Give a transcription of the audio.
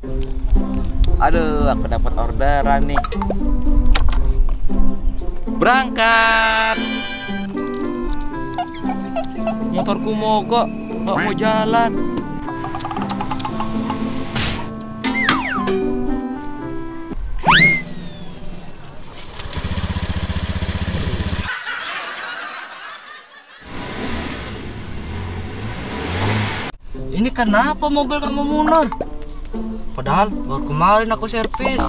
Aduh, aku dapat orderan nih. Berangkat. Motorku mogok, nggak mau jalan. Ini kenapa mobil kamu mundur? Padahal baru kemarin aku servis.